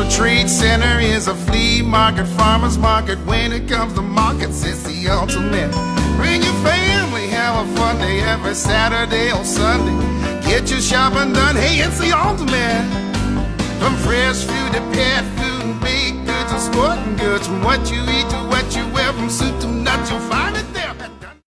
Central Trade Center is a flea market, farmer's market. When it comes to markets, it's the ultimate. Bring your family, have a fun day every Saturday or Sunday. Get your shopping done, hey, it's the ultimate. From fresh food to pet food and baked goods and sporting goods. From what you eat to what you